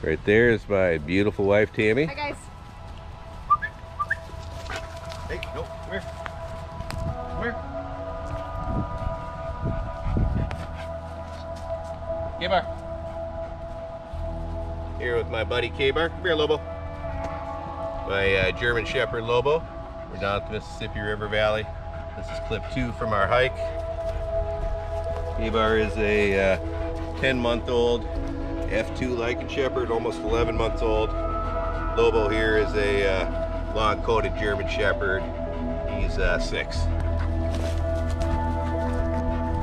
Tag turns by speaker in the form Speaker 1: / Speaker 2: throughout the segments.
Speaker 1: Right there is my beautiful wife, Tammy.
Speaker 2: Hi guys.
Speaker 1: Hey, no, come here. Come here. Ka-Bar. Here with my buddy Ka-Bar. Come here, Lobo. My uh, German Shepherd Lobo. We're down at the Mississippi River Valley. This is clip two from our hike. Ka-Bar is a uh, 10-month-old F2 Lycan Shepherd, almost 11 months old. Lobo here is a uh, long-coated German Shepherd. He's uh, six.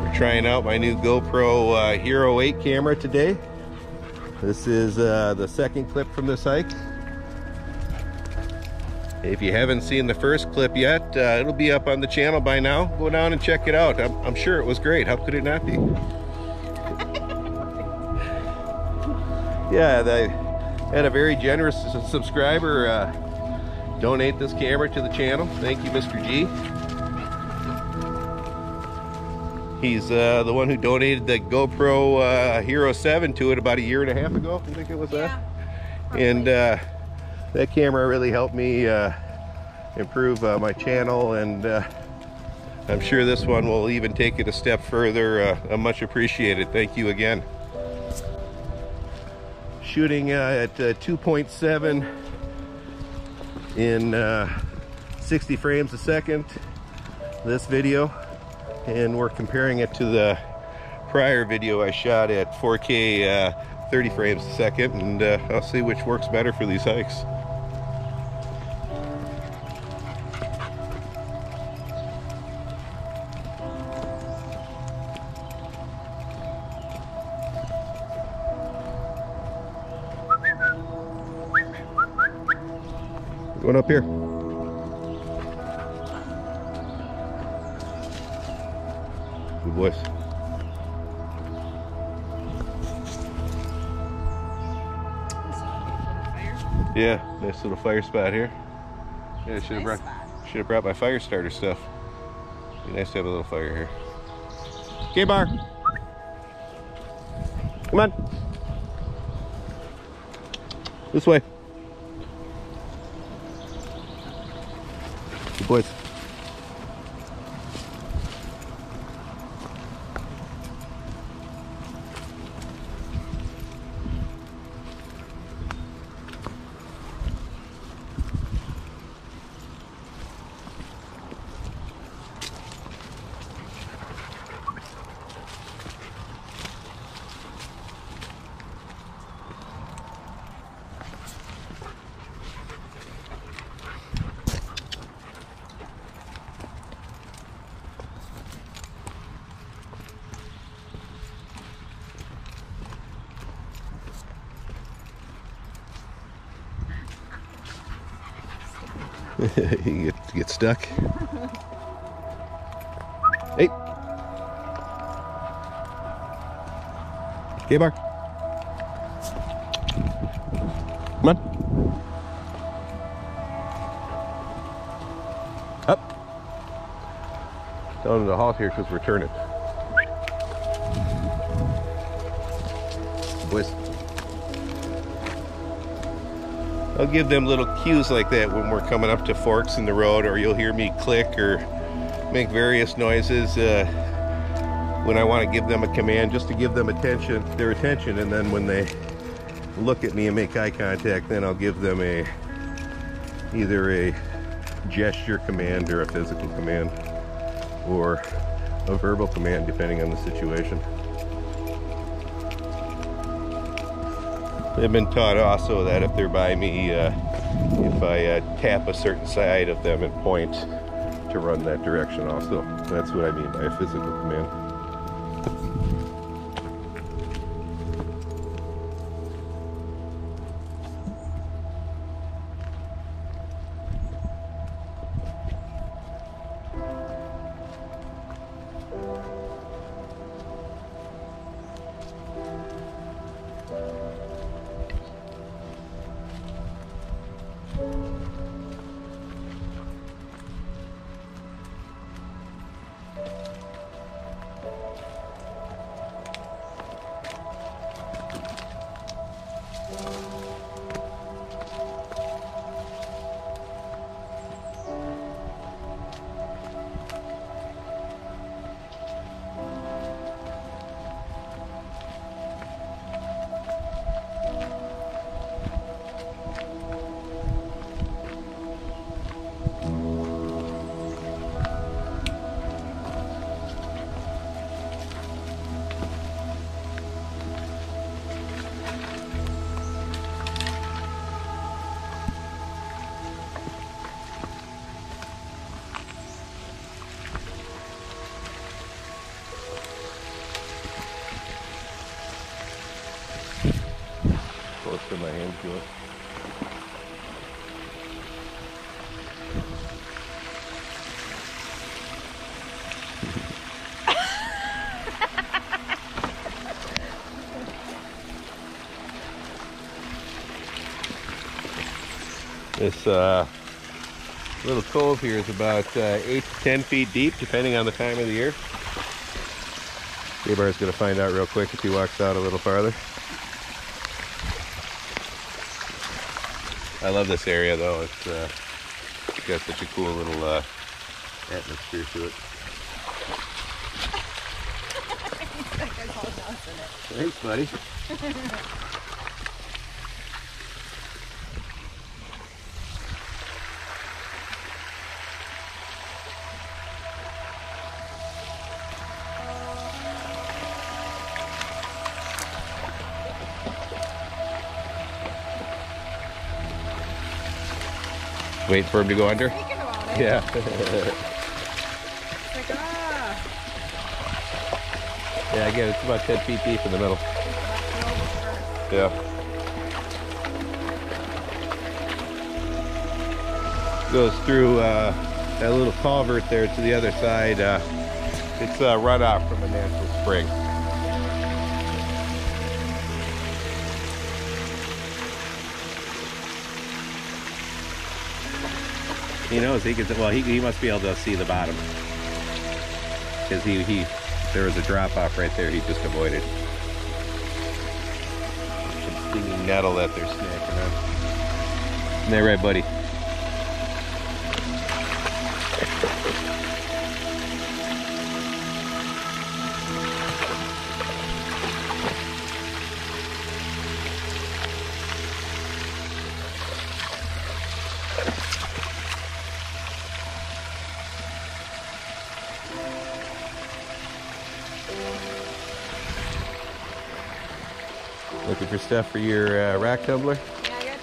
Speaker 1: We're trying out my new GoPro uh, Hero 8 camera today. This is uh, the second clip from this hike. If you haven't seen the first clip yet, uh, it'll be up on the channel by now. Go down and check it out. I'm, I'm sure it was great. How could it not be? Yeah, they had a very generous subscriber uh, donate this camera to the channel. Thank you, Mr. G. He's uh, the one who donated the GoPro uh, Hero 7 to it about a year and a half ago. I think it was that. and uh, that camera really helped me uh, improve uh, my channel and uh, I'm sure this one will even take it a step further. Uh, much appreciated. Thank you again. Shooting uh, at uh, 2.7 in 60 frames a second this video and we're comparing it to the prior video I shot at 4K 30 frames a second and I'll see which works better for these hikes. Going up here. Good boys. Yeah, nice little fire spot here. Yeah, should have
Speaker 2: Nice
Speaker 1: brought should have brought my fire starter stuff. Be nice to have a little fire here. Okay, bar. Come on. This way. Good you get, get stuck. hey. Okay, Bar. Come on. Up. Down to the halt here because we're turning. I'll give them little cues like that when we're coming up to forks in the road or you'll hear me click or make various noises uh, when I want to give them a command just to give them attention, their attention and then when they look at me and make eye contact then I'll give them a either a gesture command or a physical command or a verbal command depending on the situation. They've been taught also that if they're by me, uh, if I uh, tap a certain side of them and point to run that direction also. That's what I mean by a physical command. This uh, little cove here is about uh, 8 to 10 feet deep, depending on the time of the year. Ka-Bar's going to find out real quick if he walks out a little farther. I love this area though. It's, uh, it's got such a cool little uh, atmosphere to it. Thanks, buddy. Wait for him to go under?
Speaker 2: Thinking about it.
Speaker 1: Yeah.
Speaker 2: Like, ah.
Speaker 1: yeah, again, it's about 10 feet deep in the middle.
Speaker 2: That's no first.
Speaker 1: Yeah. Goes through uh, that little culvert there to the other side. Uh, it's a runoff from a natural spring. He knows he can. Well, he, he must be able to see the bottom because he he there was a drop off right there. He just avoided some stinging nettle that they're snacking on. Isn't that right, buddy? Stuff for your uh, rock tumbler?
Speaker 2: Yeah, I got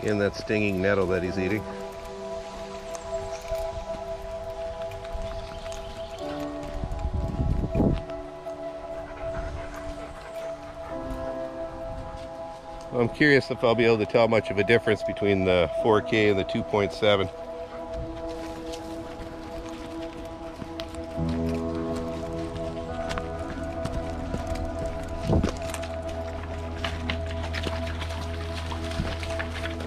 Speaker 2: two.
Speaker 1: And that stinging nettle that he's eating. I'm curious if I'll be able to tell much of a difference between the 4K and the 2.7.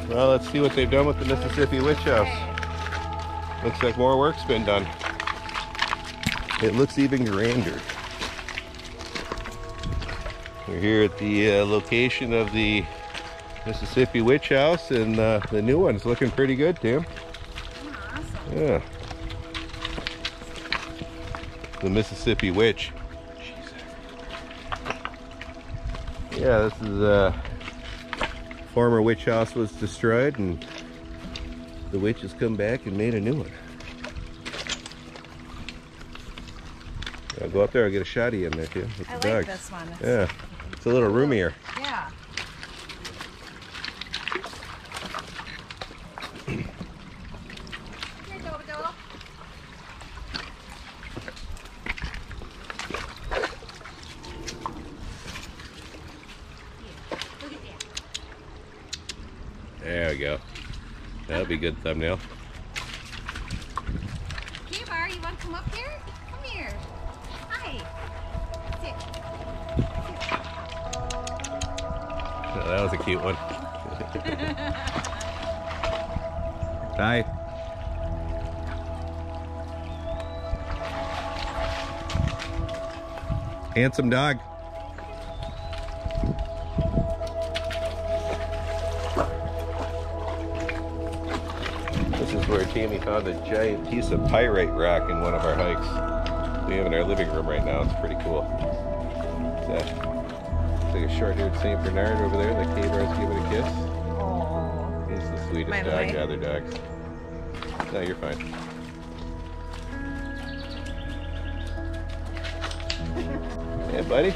Speaker 1: Well, let's see what they've done with the Mississippi Witch House. Looks like more work's been done. It looks even grander. We're here at the uh, location of the Mississippi Witch House, and uh, the new one's looking pretty good, Tim.
Speaker 2: Awesome.
Speaker 1: Yeah. The Mississippi Witch. Yeah, this is uh former witch house was destroyed and the witch has come back and made a new one. I'll go up there, I'll get a shot of you in there too with
Speaker 2: I
Speaker 1: the
Speaker 2: like
Speaker 1: dogs.
Speaker 2: this one. It's-
Speaker 1: Yeah. It's a little roomier.
Speaker 2: Yeah.
Speaker 1: There we go. That'll be a good thumbnail. Handsome dog. This is where Tammy found a giant piece of pyrite rock in one of our hikes. We have it in our living room right now. It's pretty cool. It's, uh, it's like a short-haired Saint Bernard over there that Ka-Bar's it a kiss.
Speaker 2: Oh.
Speaker 1: He's the sweetest
Speaker 2: My
Speaker 1: dog
Speaker 2: boy.
Speaker 1: to other dogs. No, you're fine. Hey, buddy.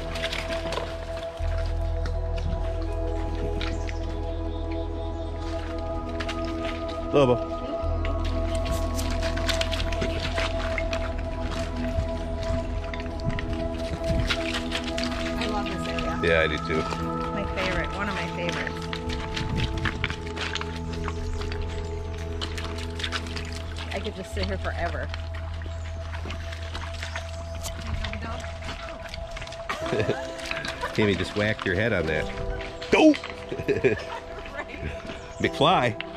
Speaker 1: Lobo.
Speaker 2: I love this area.
Speaker 1: Yeah, I do too.
Speaker 2: My favorite, one of my favorites. I could just sit here forever.
Speaker 1: Timmy just whacked your head on that. Dope! McFly.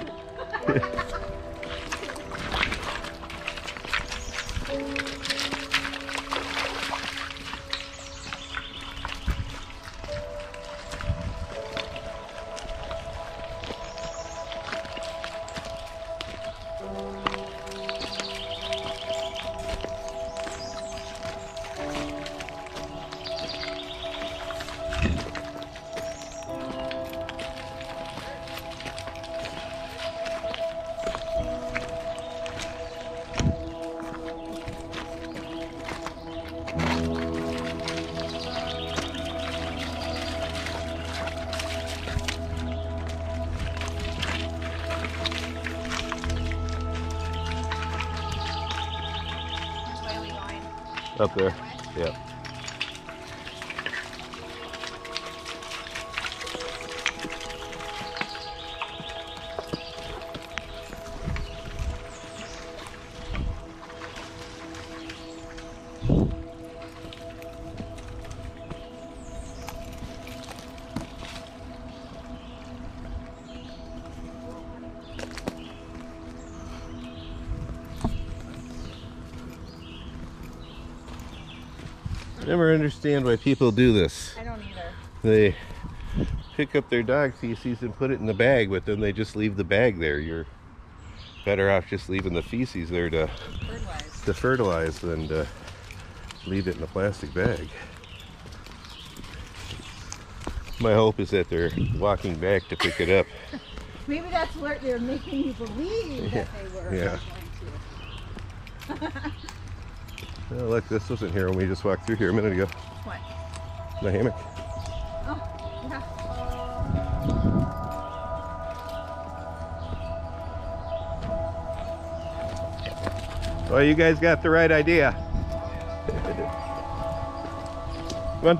Speaker 1: Up there. Yeah. Understand why people do this.
Speaker 2: I don't either.
Speaker 1: They pick up their dog feces and put it in the bag, but then they just leave the bag there. You're better off just leaving the feces there to,
Speaker 2: Birdwise.
Speaker 1: to fertilize than to leave it in a plastic bag. My hope is that they're walking back to pick it up.
Speaker 2: Maybe that's what they're making you believe that they were
Speaker 1: Yeah. Oh, look, this wasn't here when we just walked through here a minute ago.
Speaker 2: What?
Speaker 1: The hammock.
Speaker 2: Oh, yeah.
Speaker 1: Well, you guys got the right idea. Come on.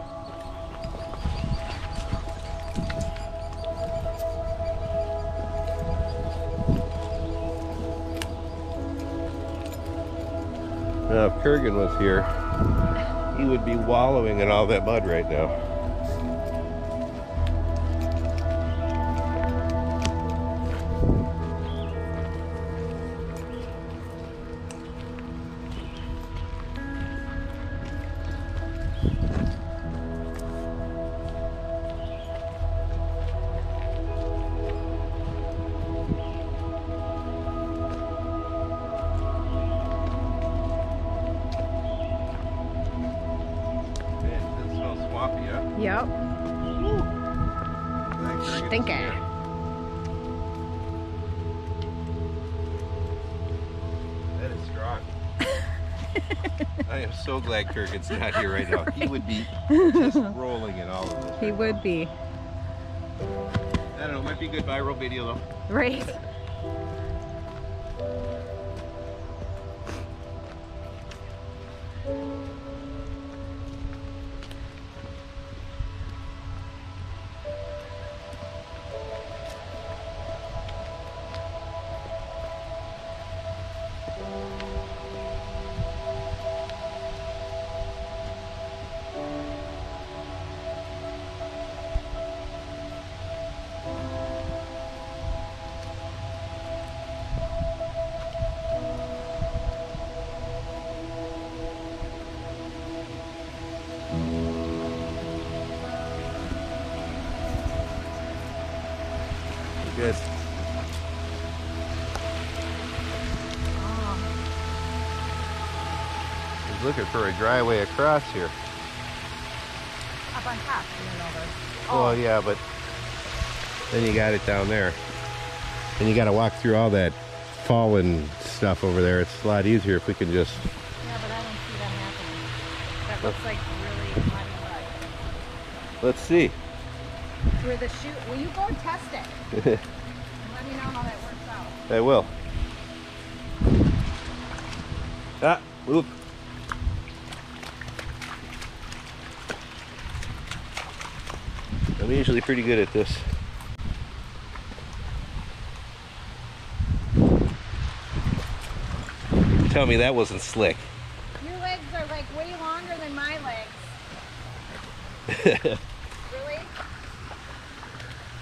Speaker 1: Now, if Kurgan was here, he would be wallowing in all that mud right now. So glad Kurgan's not here right now. He would be just rolling in all of this.
Speaker 2: He would be.
Speaker 1: I don't know, might be a good viral video though.
Speaker 2: Right.
Speaker 1: Looking for a dry way across here.
Speaker 2: Up on top and then over.
Speaker 1: Oh yeah, but then you got it down there. And you got to walk through all that fallen stuff over there. It's a lot easier if we can just.
Speaker 2: Yeah, but I don't see that happening. That looks like really muddy mud.
Speaker 1: Let's see.
Speaker 2: Where the shoe, will you go and test it? Let me know how that works out.
Speaker 1: I will. Ah, oop. Usually pretty good at this. Tell me that wasn't slick.
Speaker 2: Your legs are like way longer than my legs. really?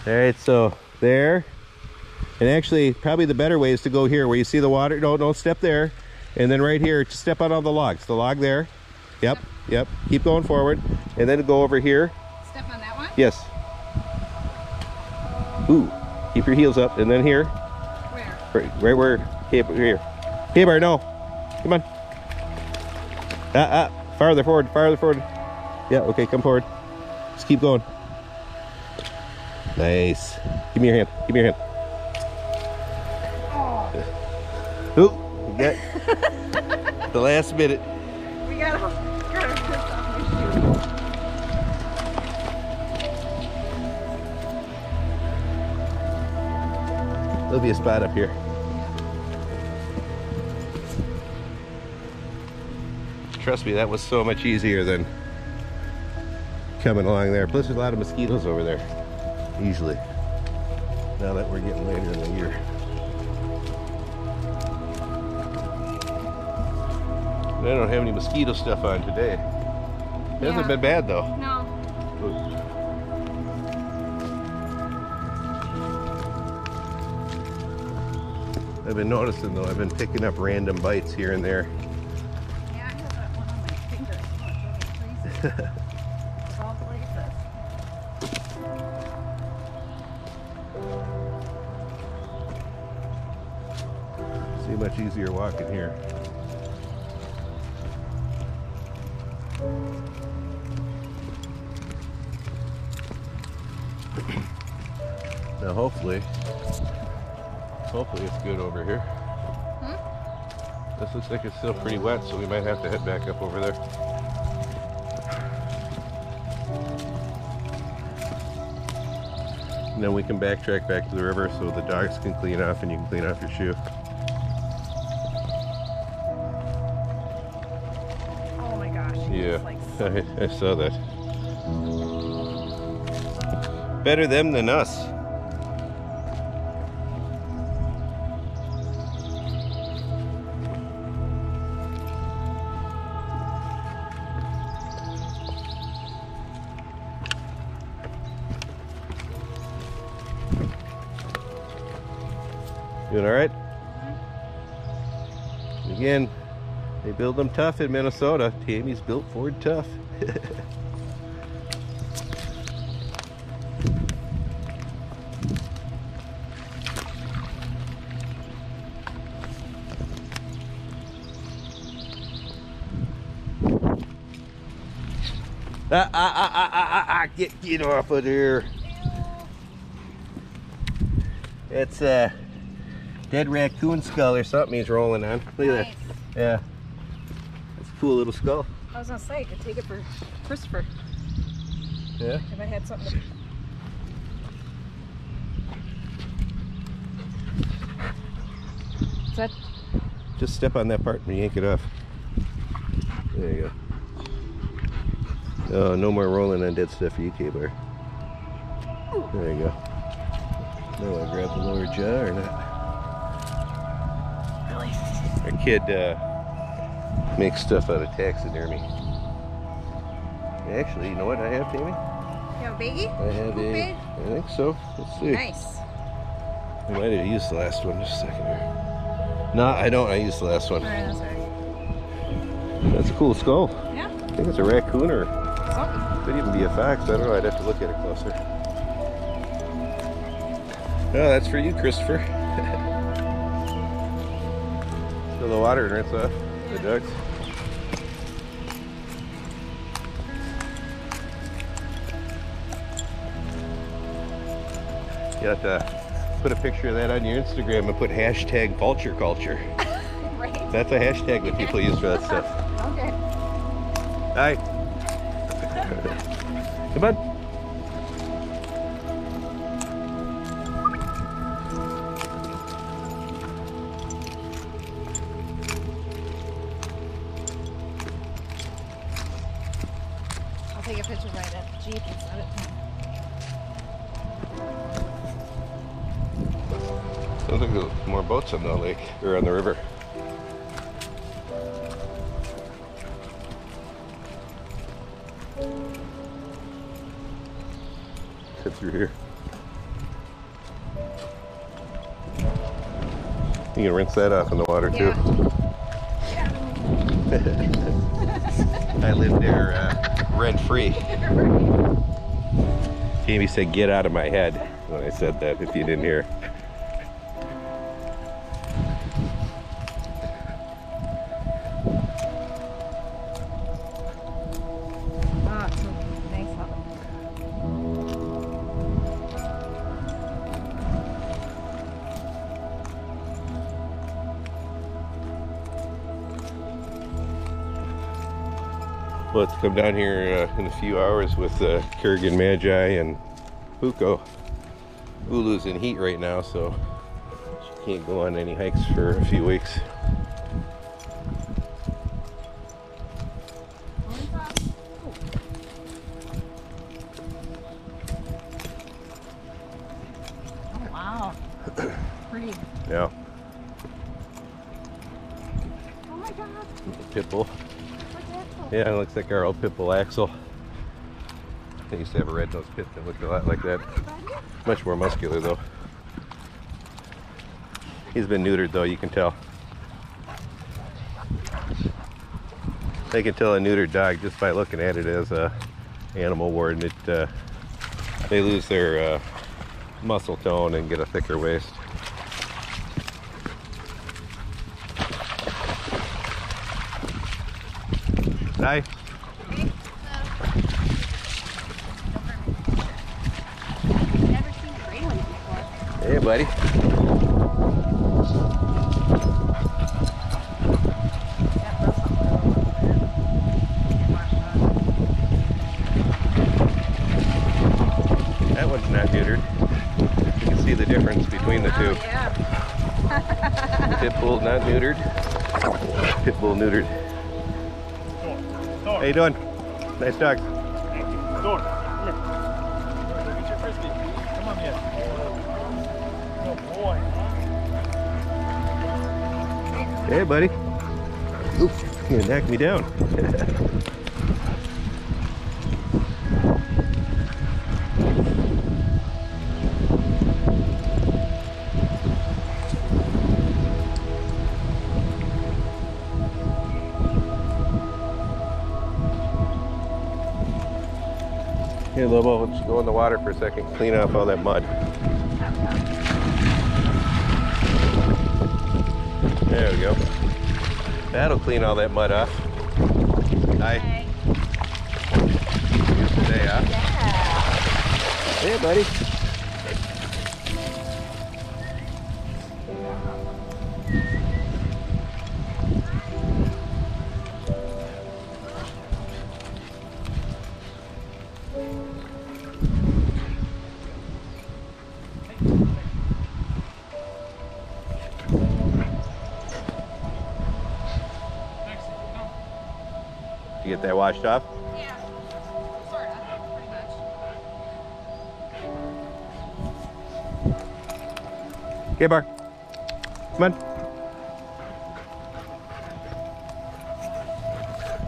Speaker 1: All right, so there. And actually, probably the better way is to go here where you see the water. No, don't step there. And then right here, just step out on the logs. The log there. Yep, yep. Keep going forward. And then go over here.
Speaker 2: Step on that one?
Speaker 1: Yes. Ooh, keep your heels up. And then here,
Speaker 2: Where?
Speaker 1: right, right where, here, here. Hey, Bar, no. Come on. Ah, ah, farther forward, farther forward. Yeah, okay, come forward. Just keep going. Nice. Give me your hand. Give me your hand.
Speaker 2: Oh,
Speaker 1: Ooh, you got the last minute. There'll be a spot up here. Trust me, that was so much easier than coming along there. Plus, there's a lot of mosquitoes over there, easily. Now that we're getting later in the year. I don't have any mosquito stuff on today. It hasn't been bad though.
Speaker 2: No.
Speaker 1: I've been noticing though, I've been picking up random bites here and there.
Speaker 2: Yeah, I have that one on my finger. It's really all places.
Speaker 1: See much easier walking here. This looks like it's still pretty wet, so we might have to head back up over there. And then we can backtrack back to the river so the dogs can clean off and you can clean off your shoe.
Speaker 2: Oh my gosh.
Speaker 1: Yeah,
Speaker 2: like, so-
Speaker 1: I, I saw that. Better them than us. Build them tough in Minnesota. Tammy's built Ford tough. ah, ah, ah, ah, ah, ah, ah, get, get off of there. It's a dead raccoon skull or something he's rolling on. Look at that. Yeah. That's a cool little skull.
Speaker 2: I was gonna say, I could take it for Christopher
Speaker 1: Yeah.
Speaker 2: if I had something to. Is that
Speaker 1: Just step on that part and yank it off. There you go. Oh, no more rolling on dead stuff for you, Ka-Bar. There you go. Now I grab the lower jaw or not?
Speaker 2: really?
Speaker 1: Our kid uh, makes stuff out of taxidermy. Actually, you know what I have, Tammy?
Speaker 2: You have a baggie?
Speaker 1: I have a. I think so. Let's see.
Speaker 2: Nice.
Speaker 1: I might have used the last one. Just a second here. No, I don't. I used the last one.
Speaker 2: Alright, that's alright.
Speaker 1: That's a cool skull.
Speaker 2: Yeah,
Speaker 1: I think it's a raccoon or
Speaker 2: something.
Speaker 1: could even be a fox. I don't know. I'd have to look at it closer. Oh, that's for you, Christopher. Fill the water and rinse off the ducks. You have to put a picture of that on your Instagram and put hashtag vulture culture.
Speaker 2: Right.
Speaker 1: That's a hashtag that people use for that stuff.
Speaker 2: Okay.
Speaker 1: Hi. Come on. You that off in the water too. I live there uh, rent free. Jamie said, "Get out of my head." When I said that, if you didn't hear. Come down here uh, in a few hours with uh, Kurgan Magi and Puukko. Ulu's in heat right now, so she can't go on any hikes for a few weeks. Looks like our old Pitbull Axel. They used to have a red-nosed pit that looked a lot like that. Much more muscular though. He's been neutered though, you can tell. They can tell a neutered dog just by looking at it as a animal warden. It uh, they lose their uh, muscle tone and get a thicker waist. Hi.
Speaker 2: Never seen a gray one before.
Speaker 1: Hey, buddy.
Speaker 2: That
Speaker 1: one's not neutered. You can see the difference between the two.
Speaker 2: Oh, yeah.
Speaker 1: Pitbull not neutered. Pitbull neutered. How you doing? Nice dog. Hey, buddy. Oop, you're gonna knock me down. Here, Lobo, let's go in the water for a second, clean off all that mud. There we go. That'll clean all that mud off. Hi. Here's today, huh?
Speaker 2: Yeah.
Speaker 1: Hey, buddy. You get that washed off?
Speaker 2: Yeah. Sort of. Pretty much.
Speaker 1: Okay, Bar. Come on.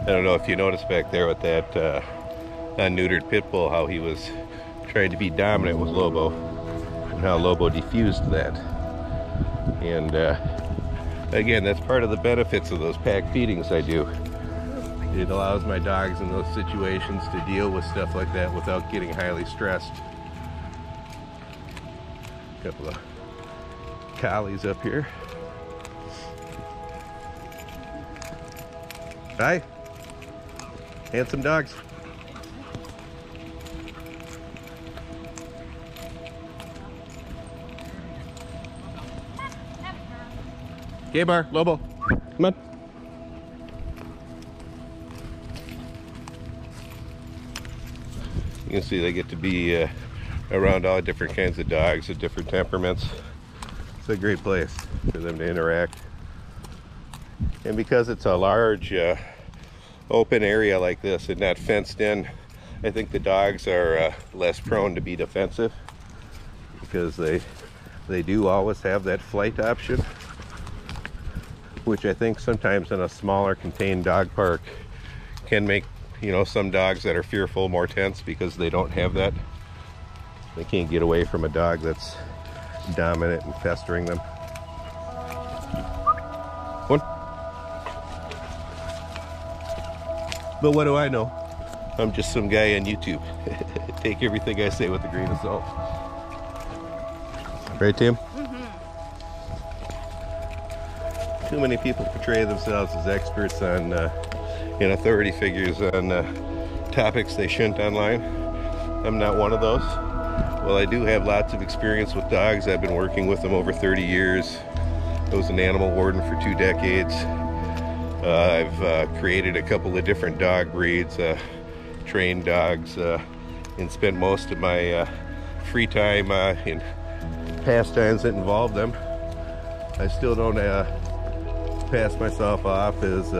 Speaker 1: I don't know if you noticed back there with that uh, unneutered pit bull how he was trying to be dominant with Lobo and how Lobo defused that. And uh, again, that's part of the benefits of those pack feedings I do. It allows my dogs in those situations to deal with stuff like that without getting highly stressed. Couple of collies up here. Hi. Handsome dogs. Ka-Bar, Lobo. Can see they get to be uh, around all different kinds of dogs of different temperaments. It's a great place for them to interact. And because it's a large uh, open area like this and not fenced in, I think the dogs are uh, less prone to be defensive because they they do always have that flight option, which I think sometimes in a smaller contained dog park can make you know some dogs that are fearful more tense because they don't have that. They can't get away from a dog that's dominant and festering them. One. But what do I know? I'm just some guy on YouTube. Take everything I say with a grain of salt. Right, Tim? Too many people portray themselves as experts on uh, and authority figures on uh, topics they shouldn't online. I'm not one of those. Well, I do have lots of experience with dogs. I've been working with them over 30 years. I was an animal warden for two decades. Uh, I've uh, created a couple of different dog breeds, uh, trained dogs, uh, and spent most of my uh, free time uh, in pastimes that involve them. I still don't pass myself off as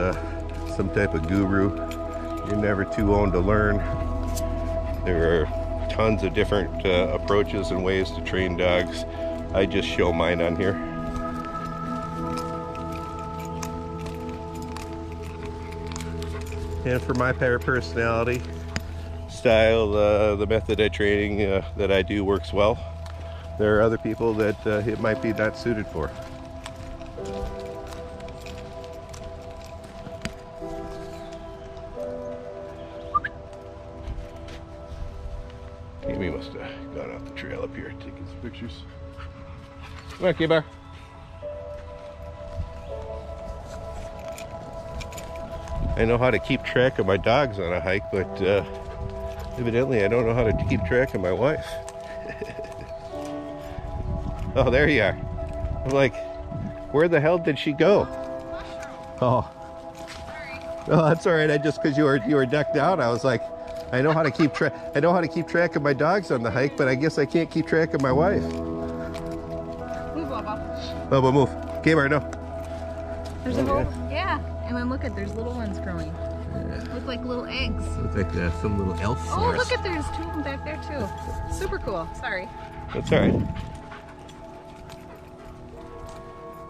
Speaker 1: some type of guru. You're never too old to learn. There are tons of different approaches and ways to train dogs. I just show mine on here. and for my personality style uh, the method of training uh, that I do works well there are other people that uh, it might be not suited for come on Ka-Bar I know how to keep track of my dogs on a hike, but uh, evidently I don't know how to keep track of my wife. oh, there you are. I'm like, where the hell did she go? Oh. Oh, that's all right. I just because you were you were decked out, I was like, I know how to keep track. I know how to keep track of my dogs on the hike, but I guess I can't keep track of my wife.
Speaker 2: Move, Bubba.
Speaker 1: Bubba, move. Gamer, no.
Speaker 2: There's
Speaker 1: Oh,
Speaker 2: a whole,
Speaker 1: yeah.
Speaker 2: yeah. And then look at, there's little ones growing. Look like little eggs.
Speaker 1: Look like uh, some little elf
Speaker 2: Oh, look at there's two of them back there too. Super cool. Sorry.
Speaker 1: That's all right.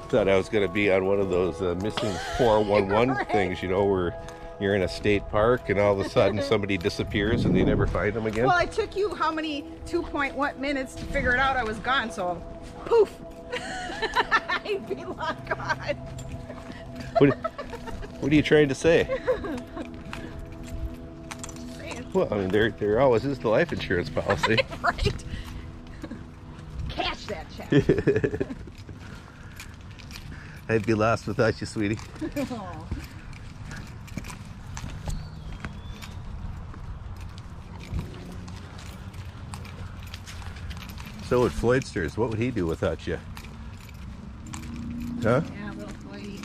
Speaker 1: Thought I was going to be on one of those uh, missing 411
Speaker 2: Right.
Speaker 1: things, you know, where you're in a state park and all of a sudden somebody disappears and they never find them again.
Speaker 3: Well, it took you how many 2.1 minutes to figure it out I was gone, so poof. I'd be long gone.
Speaker 1: What, what are you trying to say? Well, I mean, there, there always is the life insurance policy.
Speaker 3: right? Cash that check.
Speaker 1: I'd be lost without you, sweetie.
Speaker 3: Oh.
Speaker 1: So would Floydsters. What would he do without you? Huh?
Speaker 2: Yeah, little Floydie.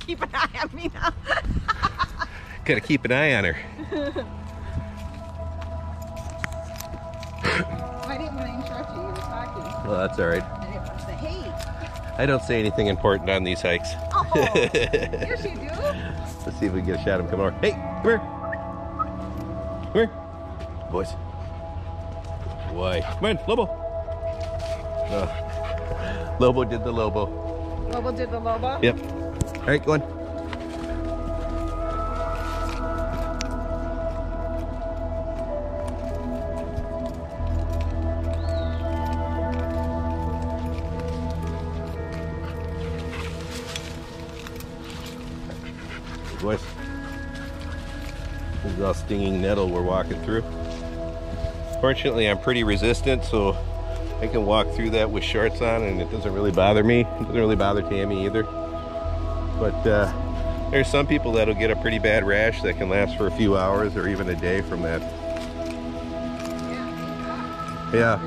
Speaker 3: Keep an eye on me now.
Speaker 1: Gotta keep an eye on her.
Speaker 3: I didn't want to interrupt you. You were talking.
Speaker 1: Well, that's all right.
Speaker 3: I didn't want to say, hey.
Speaker 1: I don't say anything important on these hikes.
Speaker 3: Oh, oh, yes you do.
Speaker 1: Let's see if we can get a shot of him. Come over. Hey, come here. Come here. Boys. Why? Come on, Lobo. Oh. Lobo did the Lobo.
Speaker 3: Lobo did the Lobo.
Speaker 1: Yep. All right, go on. Boys. This is all stinging nettle we're walking through. Fortunately, I'm pretty resistant, so I can walk through that with shorts on and it doesn't really bother me. It doesn't really bother Tammy either. But uh, there's some people that'll get a pretty bad rash that can last for a few hours or even a day from that. Yeah.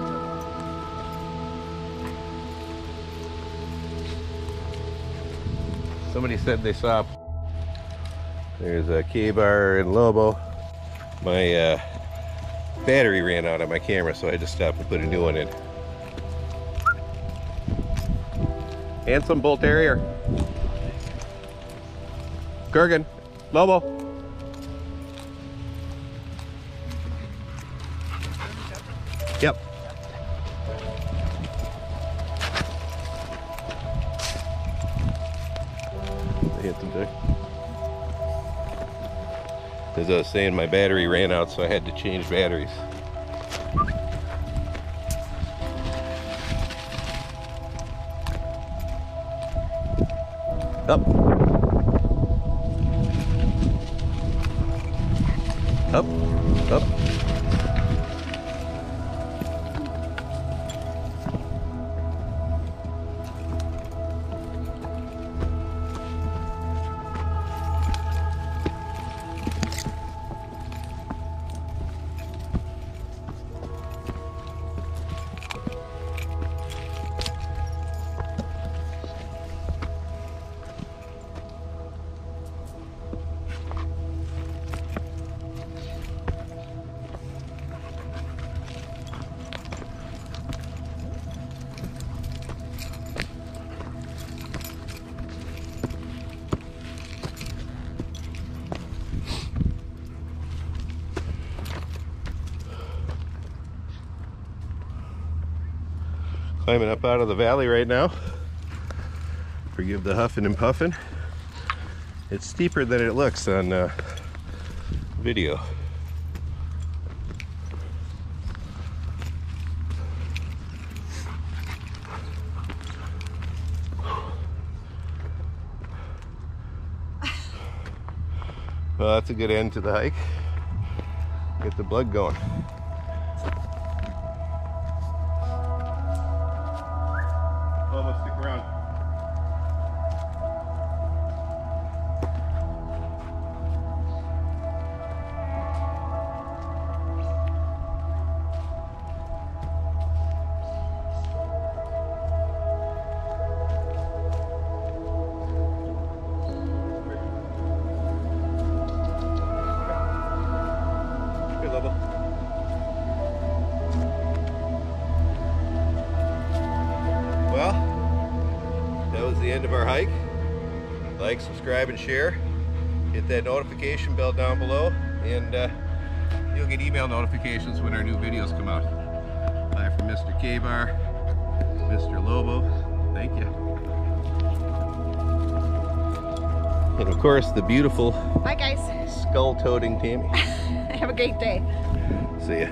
Speaker 1: Somebody said they saw. There's a Ka-Bar in Lobo. My uh, battery ran out on my camera, so I just stopped and put a new one in. And some Bull Terrier. Kurgan, Lobo. Yep. Them there. As I was saying, my battery ran out, so I had to change batteries. Climbing up out of the valley right now. Forgive the huffing and puffing. It's steeper than it looks on uh, video. Well, that's a good end to the hike. Get the blood going. End of our hike. Like, subscribe, and share. Hit that notification bell down below, and uh, you'll get email notifications when our new videos come out. Bye from Mr. Ka-Bar, Mr. Lobo. Thank you. And of course, the beautiful
Speaker 3: Bye, guys.
Speaker 1: skull-toting Tammy.
Speaker 3: Have a great day.
Speaker 1: See ya.